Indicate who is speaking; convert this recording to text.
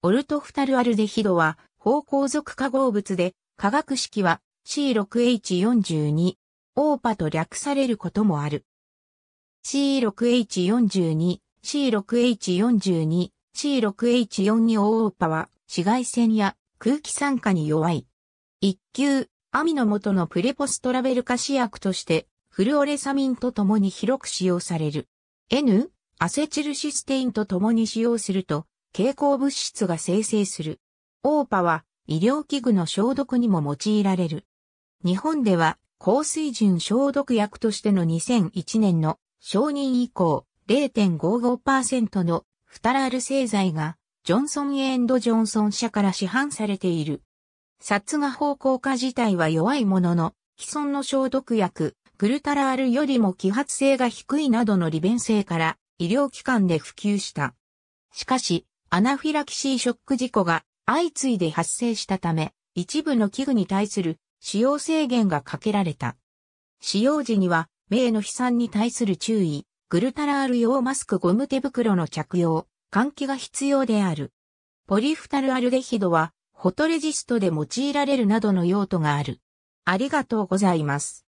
Speaker 1: オルトフタルアルデヒドは、方向属化合物で、化学式は C6H42、オーパと略されることもある。C6H42、C6H42、C6H42 オーパは紫外線や空気酸化に弱い。一級、アミの元のプレポストラベル化試薬として、フルオレサミンと共に広く使用される。N、アセチルシステインと共に使用すると、蛍光物質が生成する。オーパは医療器具の消毒にも用いられる。日本では高水準消毒薬としての2001年の承認以降0.55%のフタラール製剤がジョンソンエンド・ジョンソン社から市販されている。殺が方向化自体は弱いものの、既存の消毒薬、グルタラールよりも揮発性が低いなどの利便性から医療機関で普及した。しかし、アナフィラキシーショック事故が相次いで発生したため、一部の器具に対する使用制限がかけられた。使用時には、名の飛散に対する注意、グルタラール用マスクゴム手袋の着用、換気が必要である。ポリフタルアルデヒドは、フォトレジストで用いられるなどの用途がある。ありがとうございます。